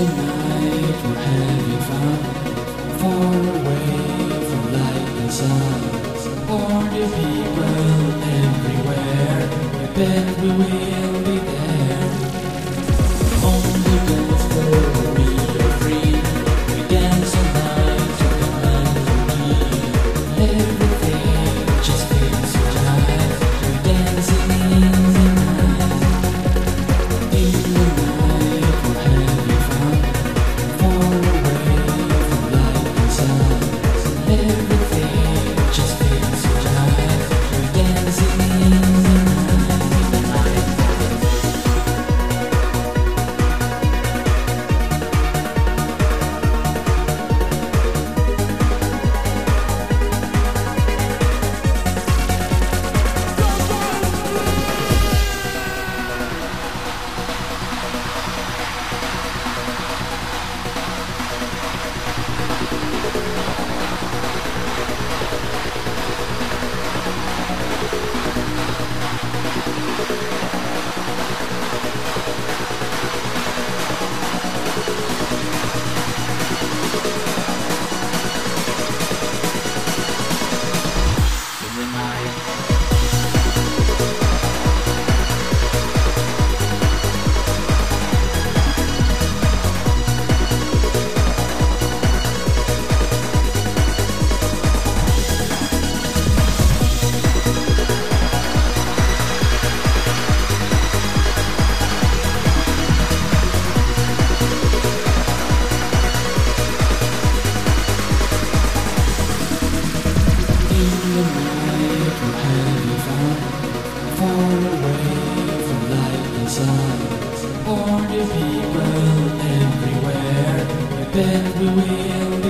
Tonight, we're having fun, far away from light and sun. Party people everywhere, I bet we will be there. inside. All people everywhere, I bet we will